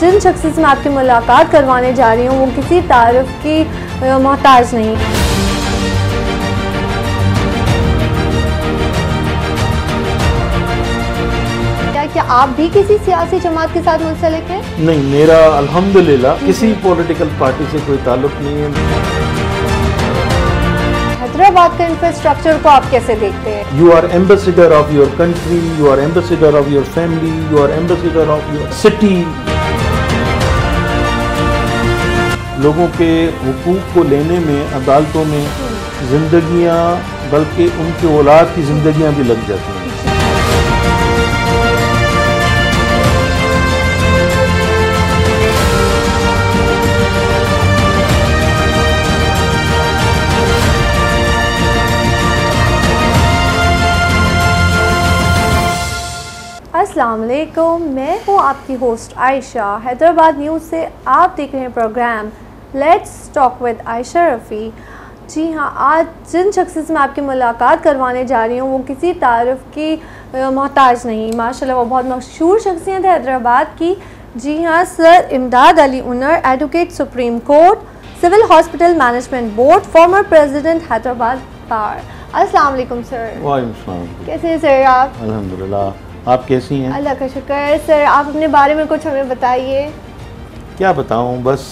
जिन शख्स से मैं आपकी मुलाकात करवाने जा रही हूँ। वो किसी तारफ़ की मोहताज नहीं। क्या क्या आप भी किसी सियासी जमात के साथ मुंसलिक हैं? नहीं मेरा अल्हम्दुलिल्लाह किसी पॉलिटिकल पार्टी से कोई ताल्लुक नहीं है। हैदराबाद का इंफ्रास्ट्रक्चर को आप कैसे देखते हैं? You are ambassador of your country you are ambassador of your family you are ambassador of your city लोगों के हुकूक को लेने में, अदालतों में जिंदगियाँ, बल्कि उनके औलाद की जिंदगियाँ भी लग जाती हैं। मैं हूँ आपकी होस्ट आयशा। हैदराबाद न्यूज़ से आप देख रहे हैं programme let's talk with Ayesha Rafi ji हाँ आज जिन शख्स से मैं आपकी मुलाकात करवाने जा रही हूँ वो किसी तारफ़ की मोहताज नहीं। माशाल्लाह वो बहुत मशहूर शख्सियत है हैदराबाद की। जी हाँ sir Imdad Ali Unar advocate supreme court civil hospital management board former president Hyderabad bar अस्सलाम वालेकुम सर। वालेकुम कैसे हैं सर आप? अल्हम्दुलिल्लाह। आप कैसी हैं? अल्लाह का शुक्र है सर। आप अपने बारे में कुछ हमें बताइए। क्या बताऊँ बस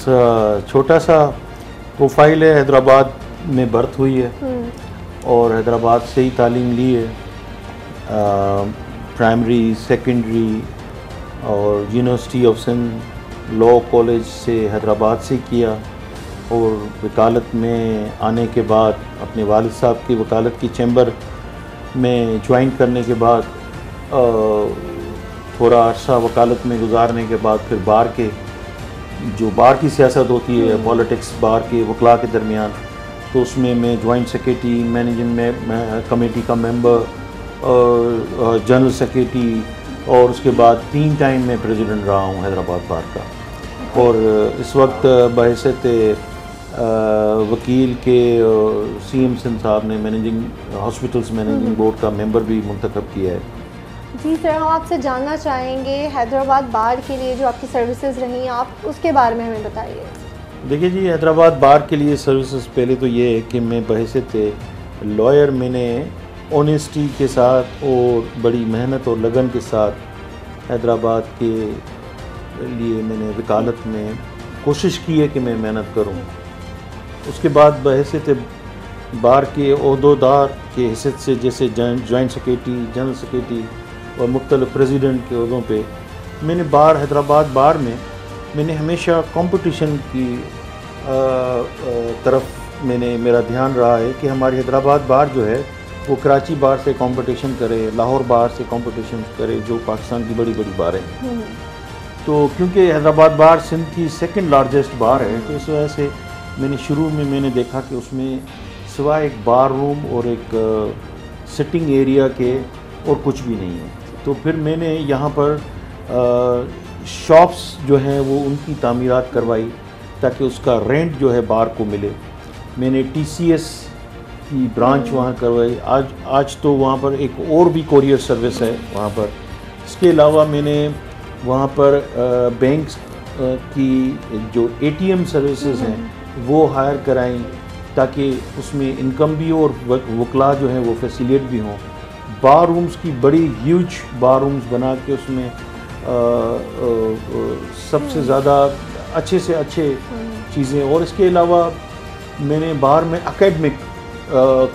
छोटा सा प्रोफ़ाइल है हैदराबाद में बर्थ हुई है। हम्म। और हैदराबाद से ही तालीम ली है। प्राइमरी सेकेंडरी और university of Sindh law college से हैदराबाद से किया। और वकालत में आने के बाद अपने वालिद साहब की वकालत की चैम्बर में ज्वाइन करने के बाद थोड़ा अर्सा वकालत में गुजारने के बाद फिर बार के जो बाहर की सियासत होती है पॉलिटिक्स बाहर के वकला के दरमियान तो उसमें मैं जॉइंट सेक्रेटरी मैनेजिंग में कमेटी का मेंबर जनरल सेक्रेटरी और उसके बाद तीन टाइम में प्रेसिडेंट रहा हूँ हैदराबाद बार का। और इस वक्त बहसत वकील के सी एम सिंह साहब ने मैनेजिंग हॉस्पिटल्स मैनेजिंग बोर्ड का मेंबर भी मंतखब किया है। जी सर, हम आपसे जानना चाहेंगे हैदराबाद बार के लिए जो आपकी सर्विसेज़ रही आप उसके बारे में हमें बताइए। देखिए जी, हैदराबाद बार के लिए सर्विसेज़ पहले तो ये है कि मैं बहसीत लॉयर मैंने ऑनेस्टी के साथ और बड़ी मेहनत और लगन के साथ हैदराबाद के लिए मैंने वकालत में कोशिश की है कि मैं मेहनत करूँ। उसके बाद बहसीत बार के अहदोदार के हैसियत से जैसे जॉइंट सेक्रेटरी जनरल सेक्रेटरी और मुख्तल प्रेसिडेंट के अहदों पे मैंने बार हैदराबाद बार में मैंने हमेशा कंपटीशन की आ, आ, तरफ़ मैंने मेरा ध्यान रहा है कि हमारी हैदराबाद बार जो है वो कराची बार से कंपटीशन करे लाहौर बार से कंपटीशन करे जो पाकिस्तान की बड़ी बड़ी बारें है हम्म। तो क्योंकि हैदराबाद बार सिंध की सेकंड लार्जेस्ट बार है तो इस वजह से मैंने शुरू में मैंने देखा कि उसमें सिवा एक बार रूम और एक सिटिंग एरिया के और कुछ भी नहीं है तो फिर मैंने यहाँ पर शॉप्स जो हैं वो उनकी तामीरत करवाई ताकि उसका रेंट जो है बार को मिले मैंने टी सी एस की ब्रांच। वहाँ करवाई आज आज तो वहाँ पर एक और भी कोरियर सर्विस है वहाँ पर इसके अलावा मैंने वहाँ पर बैंक की जो एटीएम सर्विसेज़ हैं। वो हायर कराई ताकि उसमें इनकम भी हो और वकला जो हैं वो फैसिलिट भी हों बार रूम्स की बड़ी ह्यूज बार रूम्स बना के उसमें आ, आ, सबसे हम्म। ज़्यादा अच्छे से अच्छे हम्म। चीज़ें और इसके अलावा मैंने बाहर में अकेडमिक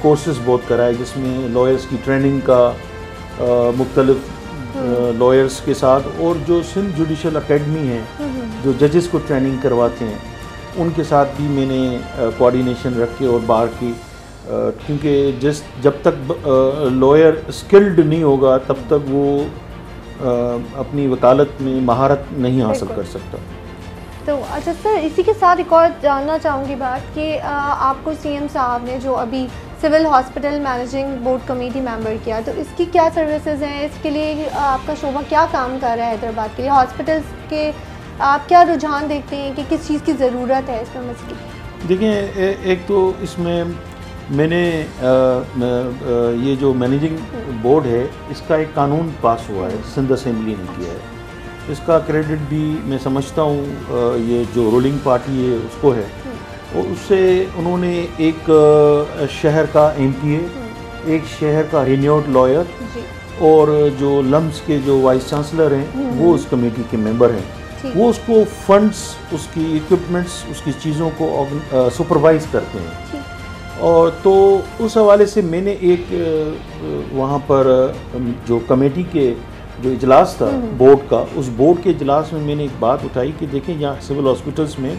कोर्सेज बहुत कराए जिसमें लॉयर्स की ट्रेनिंग का मुख्तलिफ़ लॉयर्स हम्म। के साथ और जो सिंध जुडिशल अकेडमी है जो जजेस को ट्रेनिंग करवाते हैं उनके साथ भी मैंने कोऑर्डिनेशन रख के और बाहर की क्योंकि जिस जब तक लॉयर स्किल्ड नहीं होगा तब तक वो अपनी वकालत में महारत नहीं हासिल कर सकता। तो अच्छा सर इसी के साथ एक और जानना चाहूँगी बात कि आपको सीएम साहब ने जो अभी civil hospital managing board committee member किया तो इसकी क्या सर्विसेज़ हैं? इसके लिए आपका शोभा क्या काम कर रहा है हैदराबाद के लिए? हॉस्पिटल्स के आप क्या रुझान देखते हैं कि किस चीज़ की ज़रूरत है इसमें? मसली देखिए एक तो इसमें मैंने आ, ये जो मैनेजिंग बोर्ड है इसका एक कानून पास हुआ है सिंध असेंबली ने किया है। इसका क्रेडिट भी मैं समझता हूँ ये जो रूलिंग पार्टी है उसको है। और उससे उन्होंने एक शहर का एमपीए एक शहर का रिन्यूड लॉयर और जो लम्स के जो वाइस चांसलर हैं वो उस कमेटी के मेंबर हैं। वो उसको फंड्स उसकी इक्विपमेंट्स उसकी चीज़ों को सुपरवाइज करते हैं। और तो उस हवाले से मैंने एक वहाँ पर जो कमेटी के जो इजलास था बोर्ड का उस बोर्ड के इजलास में मैंने एक बात उठाई कि देखें यहाँ सिविल हॉस्पिटल्स में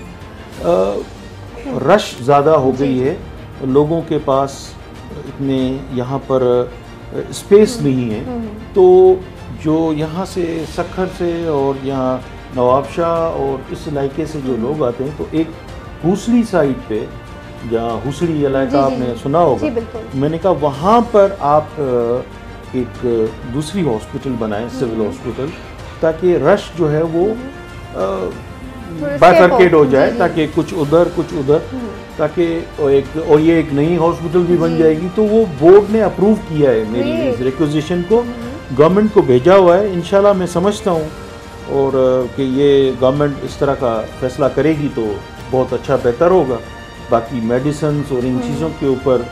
रश ज़्यादा हो गई है लोगों के पास इतने यहाँ पर स्पेस हम्म, नहीं है हम्म। तो जो यहाँ से सखर से और यहाँ नवाबशाह और इस इलाके से जो हम्म। लोग आते हैं तो एक दूसरी साइड पे जहाँ हुसड़ी इलाका आपने सुना होगा। मैंने कहा वहाँ पर आप एक दूसरी हॉस्पिटल बनाएँ सिविल हॉस्पिटल ताकि रश जो है वो बाइफरकेट हो जाए ताकि कुछ उधर कुछ उधर हम्म। ताकि एक और ये एक नई हॉस्पिटल भी बन जाएगी। तो वो बोर्ड ने अप्रूव किया है मेरी इस रिक्वेजिशन को। Government hmm. को भेजा हुआ है। इनशाला मैं समझता हूँ। और कि ये गवर्नमेंट इस तरह का फैसला करेगी तो बहुत अच्छा बेहतर होगा। बाकी मेडिसन और इन हम्म। चीज़ों के ऊपर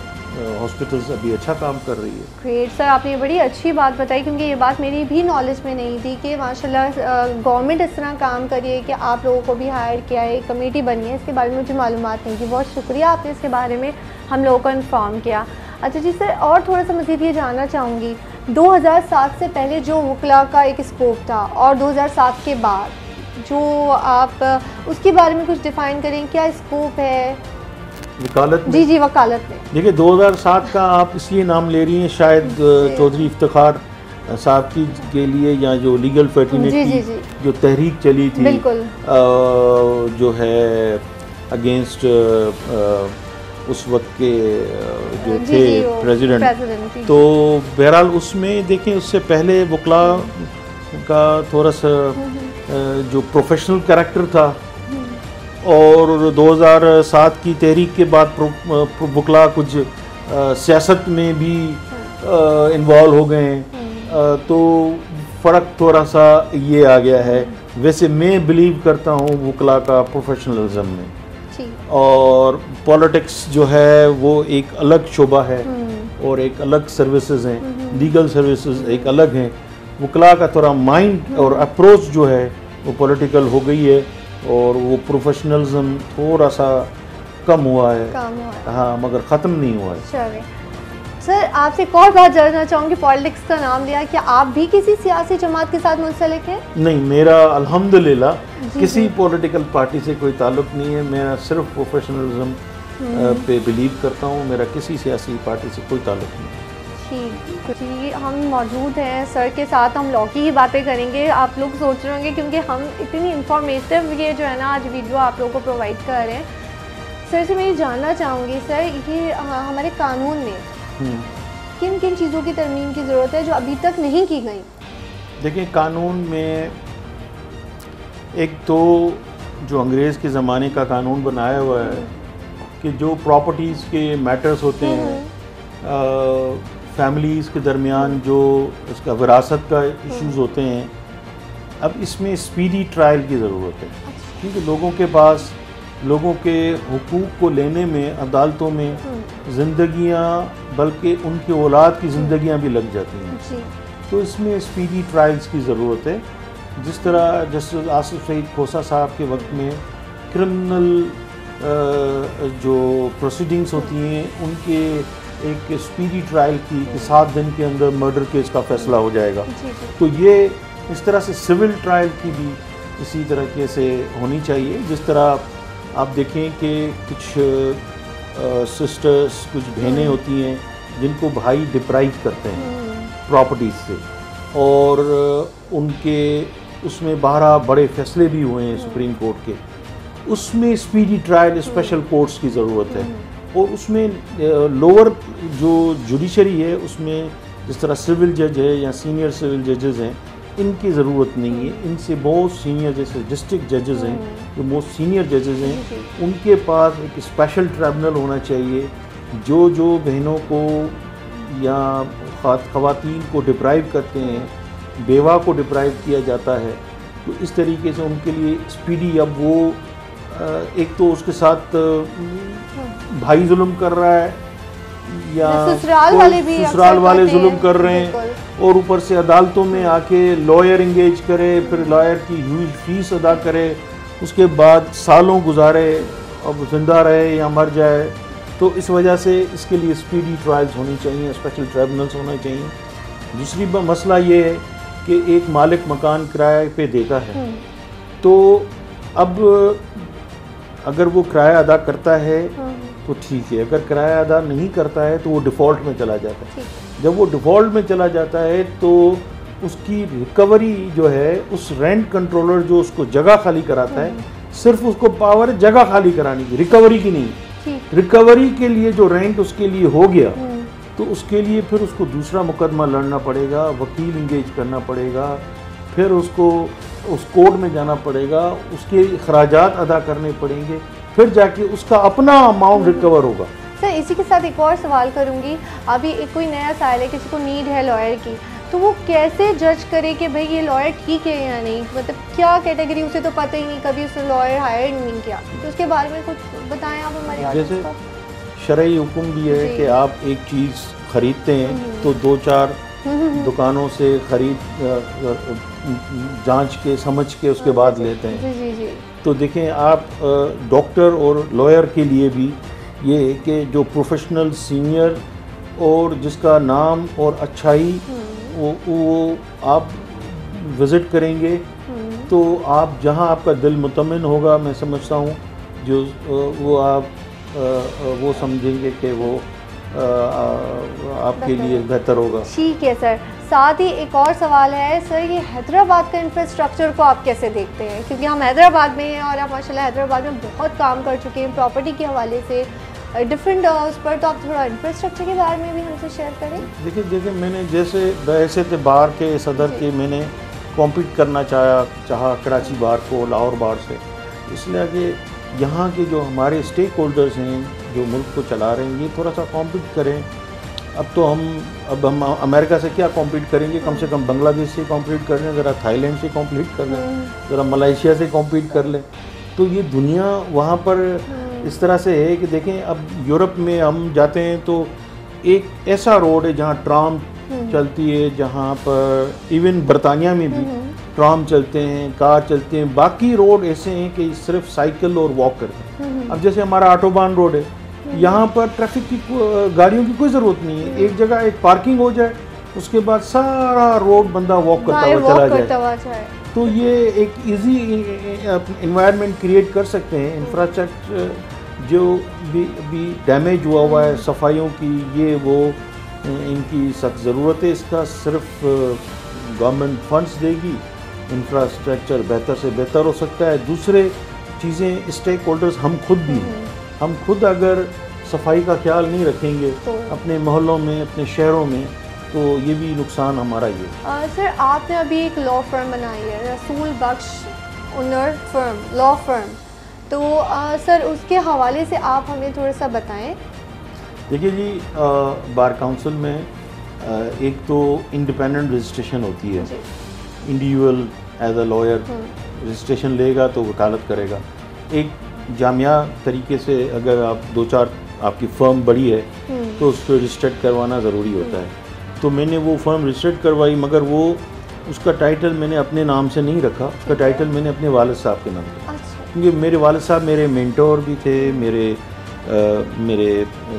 हॉस्पिटल्स अभी अच्छा काम कर रही है। ग्रेट सर आपने बड़ी अच्छी बात बताई क्योंकि ये बात मेरी भी नॉलेज में नहीं थी कि माशाल्लाह गवर्नमेंट इस तरह काम करी है कि आप लोगों को भी हायर किया है कमेटी बनी है इसके बारे में मुझे मालूम नहीं थी। बहुत शुक्रिया आपने इसके बारे में हम लोगों को इन्फॉर्म किया। अच्छा जी सर और थोड़ा सा मज़ीद ये जानना चाहूँगी 2007 से पहले जो वकला का एक स्कोप था और 2007 के बाद जो आप उसके बारे में कुछ डिफ़ाइन करें क्या स्कोप है? वकालत जी जी वकालत में। देखिए 2007 का आप इसलिए नाम ले रही हैं शायद चौधरी इफ्तार साहब की के लिए या जो लीगल फर्टिनिटी जो तहरीक चली थी बिल्कुल। जो है अगेंस्ट उस वक्त के जो जी, थे प्रेसिडेंट। तो बहरहाल उसमें देखें उससे पहले वकला का थोड़ा सा हम्म, हम्म। जो प्रोफेशनल कैरेक्टर था और 2007 की तहरीक के बाद बुकला कुछ सियासत में भी इन्वॉल्व हो गए हैं। तो फ़र्क थोड़ा सा ये आ गया है। वैसे मैं बिलीव करता हूँ बुकला का प्रोफेशनलिज्म में। और पॉलिटिक्स जो है वो एक अलग शोबा है हम्म। और एक अलग सर्विसेज़ हैं। लीगल सर्विसेज़ एक अलग हैं। वकला का थोड़ा माइंड और अप्रोच हम्म। जो है वो पॉलिटिकल हो गई है। और वो प्रोफेशनलिज्म थोड़ा सा कम हुआ है। कम हुआ है। हाँ मगर ख़त्म नहीं हुआ है। सर आपसे एक और बात जानना चाहूँगी पॉलिटिक्स का नाम लिया। क्या आप भी किसी सियासी जमात के साथ मुंसलिक हैं? नहीं मेरा अल्हम्दुलिल्लाह किसी पॉलिटिकल पार्टी से कोई ताल्लुक नहीं है। मेरा सिर्फ़ प्रोफेशनलिज्म हम्म। पे बिलीव करता हूँ। मेरा किसी सियासी पार्टी से कोई ताल्लुक नहीं जी जी हम मौजूद हैं सर के साथ हम लॉ की ही बातें करेंगे आप लोग सोच रहे होंगे क्योंकि हम इतनी इन्फॉर्मेटिव ये जो है ना आज वीडियो आप लोगों को प्रोवाइड कर रहे हैं सर से मैं ये जानना चाहूँगी सर ये हमारे कानून में हम्म। किन किन चीज़ों की तरमीम की ज़रूरत है जो अभी तक नहीं की गई देखिए कानून में एक तो जो अंग्रेज़ के ज़माने का कानून बनाया हुआ है हम्म। कि जो प्रॉपर्टीज़ के मैटर्स होते हैं हम्म। फैमिलीज़ के दरमियान जो उसका विरासत का इश्यूज़ होते हैं अब इसमें स्पीडी ट्रायल की ज़रूरत है। अच्छा। क्योंकि लोगों के पास लोगों के हकूक़ को लेने में अदालतों में हम्म। ज़िंदगियाँ बल्कि उनके औलाद की ज़िंदगियाँ भी लग जाती हैं। तो इसमें स्पीडी ट्रायल्स की ज़रूरत है। जिस तरह जस्टिस आसिफ सईद खोसा साहब के वक्त में क्रिमिनल जो प्रोसीडिंग्स होती हैं उनके एक स्पीडी ट्रायल की कि सात दिन के अंदर मर्डर केस का फैसला हो जाएगा। तो ये इस तरह से सिविल ट्रायल की भी इसी तरीके से होनी चाहिए। जिस तरह आप देखें कि कुछ सिस्टर्स कुछ बहनें हम्म। होती हैं जिनको भाई डिप्राइव करते हैं प्रॉपर्टीज़ हम्म। से। और उनके उसमें बारह बड़े फैसले भी हुए हैं सुप्रीम हम्म। कोर्ट के। उसमें स्पीडी ट्रायल स्पेशल कोर्ट्स की ज़रूरत है। और उसमें लोअर जो जुडिशरी है उसमें जिस तरह सिविल जज है या सीनियर सिविल जजेस हैं इनकी ज़रूरत नहीं है। इनसे बहुत सीनियर जैसे डिस्ट्रिक्ट जजेस हैं जो मोस्ट सीनियर जजेस हैं उनके पास एक स्पेशल ट्रिब्यूनल होना चाहिए जो जो बहनों को या खातन को डिप्राइव करते हैं बेवा को डिप्राइव किया जाता है तो इस तरीके से उनके लिए स्पीडी अब वो एक तो उसके साथ भाई जुल्म कर रहा है या ससुराल वाले भी ससुराल वाले जुल्म कर रहे हैं और ऊपर से अदालतों में आके लॉयर इंगेज करे फिर लॉयर की ह्यूज फ़ीस अदा करे उसके बाद सालों गुजारे अब ज़िंदा रहे या मर जाए तो इस वजह से इसके लिए स्पीडी ट्रायल्स होनी चाहिए स्पेशल ट्रिब्यूनल्स होने चाहिए। दूसरी मसला ये है कि एक मालिक मकान किराए पे देता है। हम्म, तो अब अगर वो किराया अदा करता है हम्म, तो ठीक है अगर किराया अदा नहीं करता है तो वो डिफ़ॉल्ट में चला जाता है। जब वो डिफ़ॉल्ट में चला जाता है तो उसकी रिकवरी जो है उस रेंट कंट्रोलर जो उसको जगह खाली कराता है सिर्फ़ उसको पावर है जगह खाली कराने की रिकवरी की नहीं। रिकवरी के लिए जो रेंट उसके लिए हो गया हम्म, तो उसके लिए फिर उसको दूसरा मुकदमा लड़ना पड़ेगा वकील इंगेज करना पड़ेगा फिर उसको उस कोर्ट में जाना पड़ेगा उसके अखराज अदा करने पड़ेंगे। फिर जाके उसका अपना अमाउंट रिकवर होगा। सर इसी के साथ एक और सवाल करूँगी। अभी एक कोई नया साल है किसी को नीड है लॉयर की तो वो कैसे जज करे कि भाई ये लॉयर ठीक है या नहीं? मतलब क्या कैटेगरी उसे तो पता ही नहीं कभी उसने लॉयर हायर नहीं किया। तो उसके बारे में कुछ बताएँ आप हमारे जैसे को। हुक्म भी है। कि आप एक चीज़ खरीदते हैं हम्म। तो दो चार हम्म, दुकानों से खरीद जाँच के समझ के उसके बाद लेते हैं। जी जी जी। तो देखें आप डॉक्टर और लॉयर के लिए भी ये है कि जो प्रोफेशनल सीनियर और जिसका नाम और अच्छाई हम्म, वो वो आप विज़िट करेंगे। हम्म, तो आप जहाँ आपका दिल मुतमिन होगा मैं समझता हूँ जो वो आप वो समझेंगे कि वो आपके लिए बेहतर होगा। ठीक है सर। साथ ही एक और सवाल है सर ये हैदराबाद का इंफ्रास्ट्रक्चर को आप कैसे देखते हैं? क्योंकि हम हैदराबाद में हैं और आप माशाल्लाह हैदराबाद में बहुत काम कर चुके हैं प्रॉपर्टी के हवाले से। डिफरेंट उस पर तो आप थोड़ा इंफ्रास्ट्रक्चर के बारे में भी हमसे शेयर करें। देखिए देखिए मैंने जैसे वैसे थे बार के सदर के मैंने कॉम्पीट करना चाहा चाहा कराची बार को लाहौर बार से। इसलिए कि यहाँ के जो हमारे स्टेक होल्डर्स हैं जो मुल्क को चला रहे हैं ये थोड़ा सा कॉम्पीट करें। अब तो हम अब हम अमेरिका से क्या कॉम्पीट करेंगे? कम से कम बांग्लादेश से कॉम्पीट कर लें ज़रा थाईलैंड से कॉम्पीट कर लें ज़रा मलेशिया से कॉम्पीट कर लें। तो ये दुनिया वहाँ पर हम्म, इस तरह से है कि देखें अब यूरोप में हम जाते हैं तो एक ऐसा रोड है जहाँ ट्राम हम्म, चलती है जहाँ पर इवन बरतानिया में भी हम्म, ट्राम चलते हैं कार चलते हैं। बाकी रोड ऐसे हैं कि सिर्फ़ साइकिल और वॉक करते हैं। अब जैसे हमारा ऑटोबान रोड है यहाँ पर ट्रैफ़िक की गाड़ियों की कोई ज़रूरत नहीं है। एक जगह एक पार्किंग हो जाए उसके बाद सारा रोड बंदा वॉक करता हुआ चला करता जाए। तो ये एक इजी इन्वायरमेंट क्रिएट कर सकते हैं। इंफ्रास्ट्रक्चर जो भी भी डैमेज हुआ हुआ है सफाइयों की ये वो इनकी सख्त ज़रूरत है। इसका सिर्फ़ गवर्नमेंट फंड्स देगी। इंफ्रास्ट्रक्चर बेहतर से बेहतर हो सकता है। दूसरे चीज़ें स्टेक होल्डर्स हम खुद भी हैं हम खुद अगर सफ़ाई का ख्याल नहीं रखेंगे तो अपने मोहल्लों में अपने शहरों में तो ये भी नुकसान हमारा ही है। सर आपने अभी एक लॉ फर्म बनाई है Rasool Bakhsh owner firm law firm तो अ, सर उसके हवाले से आप हमें थोड़ा सा बताएँ। देखिए जी अ, बार काउंसिल में अ, एक तो इंडिपेंडेंट रजिस्ट्रेशन होती है। Individual as a lawyer registration लेगा तो वकालत करेगा। एक जामिया तरीके से अगर आप दो चार आपकी फर्म बड़ी है हम्म, तो उसको रजिस्टर्ड करवाना ज़रूरी होता है। तो मैंने वो फर्म रजिस्टर्ड करवाई मगर वो उसका टाइटल मैंने अपने नाम से नहीं रखा। उसका टाइटल मैंने अपने वालिद साहब के नाम से अच्छा। क्योंकि मेरे वालिद साहब मेरे मेंटोर भी थे मेरे अ, मेरे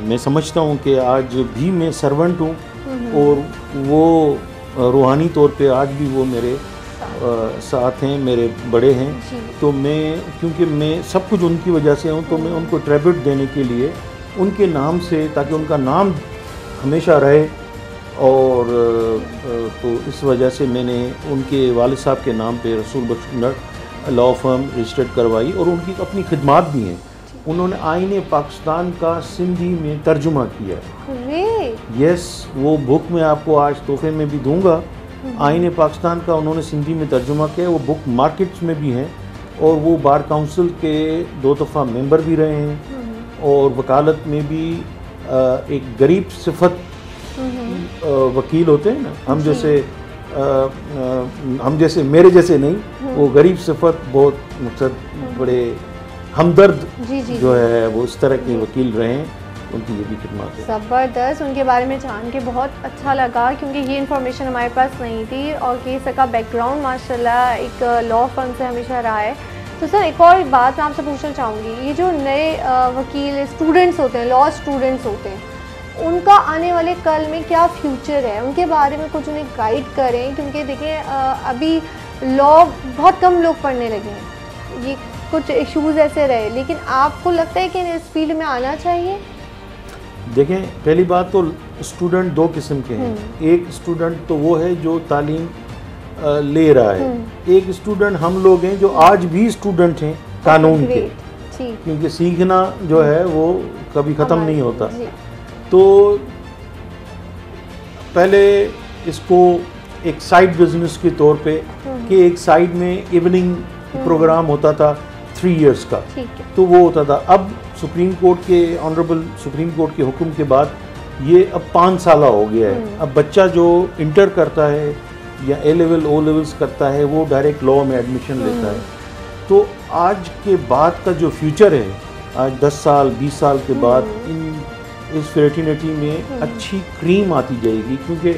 मैं समझता हूँ कि आज भी मैं सर्वेंट हूँ हम्म, और वो रूहानी तौर पे आज भी वो मेरे साथ हैं मेरे बड़े हैं। तो मैं क्योंकि मैं सब कुछ उनकी वजह से हूँ तो मैं उनको ट्रिब्यूट देने के लिए उनके नाम से ताकि उनका नाम हमेशा रहे। और तो इस वजह से मैंने उनके वालिद साहब के नाम पे रसूल बख्श लॉ फर्म रजिस्टर्ड करवाई और उनकी अपनी खिदमात भी हैं। उन्होंने आइन पाकिस्तान का सिंधी में तर्जुमा किया। यस वो बुक मैं आपको आज तोहफे में भी दूँगा। आइन पाकिस्तान का उन्होंने सिंधी में तर्जुमा किया वो बुक मार्केट्स में भी हैं और वो बार काउंसिल के दो दफ़ा मेंबर भी रहे हैं हम्म, और वकालत में भी एक गरीब सिफत हम्म, वकील होते हैं ना। हम जैसे आ, आ, हम जैसे मेरे जैसे नहीं वो गरीब सिफत बहुत मकसद बड़े हमदर्द जी जी जो। है वो इस तरह के वकील रहे हैं। उनकी ये भी खिदमत ज़बरदस्त, उनके बारे में जान के बहुत अच्छा लगा क्योंकि ये इन्फॉर्मेशन हमारे पास नहीं थी और केस का बैकग्राउंड माशाल्लाह, एक लॉ फर्म से हमेशा रहा है। तो सर एक और बात मैं आपसे पूछना चाहूँगी। ये जो नए वकील स्टूडेंट्स होते हैं लॉ स्टूडेंट्स होते हैं, उनका आने वाले कल में क्या फ्यूचर है? उनके बारे में कुछ उन्हें गाइड करें क्योंकि देखिए अभी लॉ बहुत कम लोग पढ़ने लगे हैं। ये कुछ इश्यूज़ ऐसे रहे, लेकिन आपको लगता है कि इस फ़ील्ड में आना चाहिए? देखें पहली बात तो स्टूडेंट दो किस्म के हैं। एक स्टूडेंट तो वो है जो तालीम ले रहा है। एक स्टूडेंट हम लोग हैं जो आज भी स्टूडेंट हैं कानून के। क्योंकि सीखना जो है वो कभी ख़त्म नहीं होता। तो पहले इसको एक साइड बिज़नेस के तौर पे कि एक साइड में इवनिंग प्रोग्राम होता था थ्री इयर्स का। तो वो होता था। अब सुप्रीम कोर्ट के ऑनरेबल सुप्रीम कोर्ट के हुक्म के बाद ये अब पाँच साल हो गया है। अब बच्चा जो इंटर करता है या ए लेवल ओ लेवल्स करता है वो डायरेक्ट लॉ में एडमिशन लेता है। तो आज के बाद का जो फ्यूचर है आज 10 साल 20 साल के बाद इन इस फेटर्निटी में अच्छी क्रीम आती जाएगी क्योंकि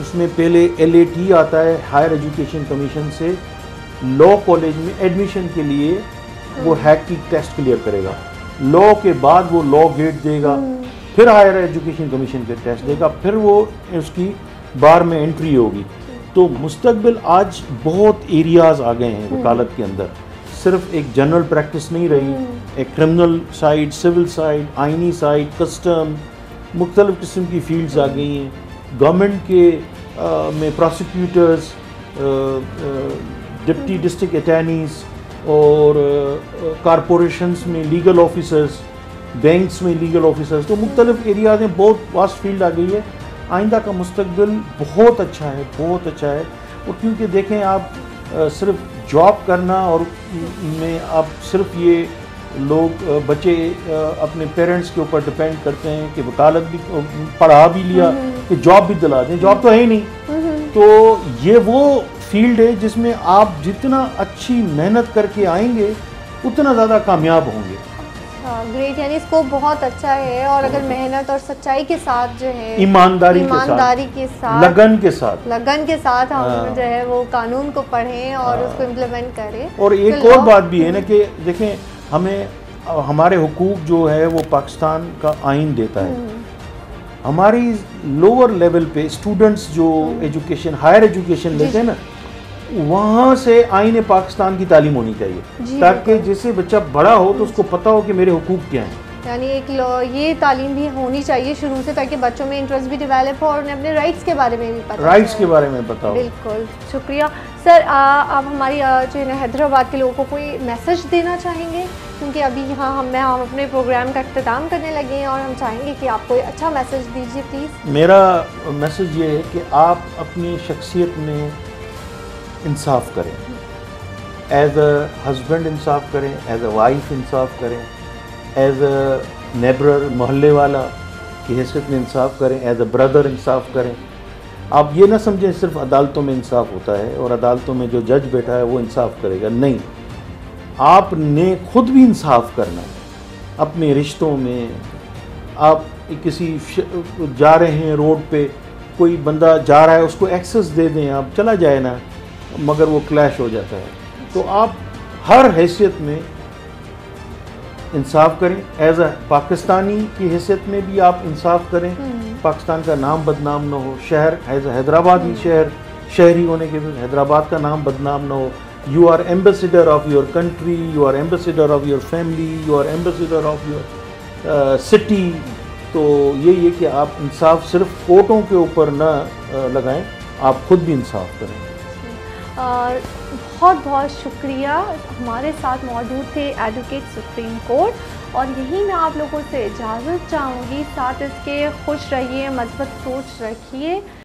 उसमें पहले एलएटी आता है हायर एजुकेशन कमीशन से लॉ कॉलेज में एडमिशन के लिए वो हैक की टेस्ट क्लियर करेगा। लॉ के बाद वो लॉ गेट देगा फिर हायर एजुकेशन कमीशन के टेस्ट देगा फिर वो उसकी बार में एंट्री होगी। तो मुस्तकबिल आज बहुत एरियाज़ आ गए हैं वकालत के अंदर। सिर्फ़ एक जनरल प्रैक्टिस नहीं रही एक क्रिमिनल साइड सिविल साइड आइनी साइड कस्टम मुख्तलिफ़ किस्म की फील्ड्स आ गई हैं। गवर्नमेंट के अ, में प्रोसिक्यूटर्स डिप्टी डिस्ट्रिक्ट अटैनीज और कॉरपोरेशंस में लीगल ऑफिसर्स बैंक्स में लीगल ऑफिसर्स तो मुख्तलिफ़ एरियाज़ में बहुत वास्ट फ़ील्ड आ गई है। आइंदा का मुस्तकबिल बहुत अच्छा है बहुत अच्छा है। और क्योंकि देखें आप सिर्फ़ जॉब करना और में आप सिर्फ़ ये लोग बच्चे अपने पेरेंट्स के ऊपर डिपेंड करते हैं कि वकालत भी पढ़ा भी लिया कि जॉब भी दिला दें। जॉब तो है ही नहीं। तो ये वो फ़ील्ड है जिसमें आप जितना अच्छी मेहनत करके आएँगे उतना ज़्यादा कामयाब होंगे। ग्रेट यानी स्कोप बहुत अच्छा है और अगर मेहनत और सच्चाई के साथ जो है ईमानदारी के साथ। ईमानदारी के साथ। लगन के साथ। लगन के साथ हम हाँ। जो है वो कानून को पढ़ें और उसको इम्प्लीमेंट करें। और एक और बात भी है ना कि देखें हमें हमारे हुकूक जो है वो पाकिस्तान का आइन देता है। हमारी लोअर लेवल पे स्टूडेंट्स जो एजुकेशन हायर एजुकेशन लेते हैं ना वहाँ से आइन पाकिस्तान की तालीम होनी चाहिए। ताकि जिससे बच्चा बड़ा हो तो उसको पता हो कि मेरे हुकूक क्या हैं। यानी एक ये तालीम भी होनी चाहिए शुरू से ताकि बच्चों में इंटरेस्ट भी डेवलप हो और उन्हें अपने राइट्स के बारे में भी पता राइट्स के बारे में पता हो। बिल्कुल शुक्रिया। सर आ, आप हमारी जो है हैदराबाद के लोगों को कोई मैसेज देना चाहेंगे? क्योंकि अभी यहाँ हम मैं हम अपने प्रोग्राम का अख्ताम करने लगे हैं और हम चाहेंगे कि आप कोई अच्छा मैसेज दीजिए प्लीज़ मेरा मैसेज ये है कि आप अपनी शख्सियत में इंसाफ करें। एज अ हस्बैंड इंसाफ करें एज अ वाइफ इंसाफ करें एज अ नेबर मोहल्ले वाला की हैसियत में इंसाफ करें एज अ ब्रदर इंसाफ करें। आप ये ना समझें, सिर्फ़ अदालतों में इंसाफ होता है और अदालतों में जो जज बैठा है वो इंसाफ करेगा। नहीं। आपने खुद भी इंसाफ करना है। अपने रिश्तों में आप किसी जा रहे हैं रोड पे, कोई बंदा जा रहा है, उसको एक्सेस दे दें आप, चला जाए ना। मगर वो क्लैश हो जाता है। तो आप हर हैसियत में इंसाफ करें। एज अ पाकिस्तानी की हैसियत में भी आप इंसाफ करें। पाकिस्तान का नाम बदनाम ना हो। शहर एज हैदराबादी शहर शहरी होने के बाद हैदराबाद का नाम बदनाम ना हो। You are ambassador of your country you are ambassador of your family you are ambassador of your city तो यही है कि आप इंसाफ सिर्फ़ कोर्टों के ऊपर न अ, लगाएँ आप खुद भी इंसाफ करें। बहुत बहुत शुक्रिया। हमारे साथ मौजूद थे एडवोकेट सुप्रीम कोर्ट और यही मैं आप लोगों से इजाज़त चाहूँगी। साथ इसके खुश रहिए, मज़बूत सोच रखिए।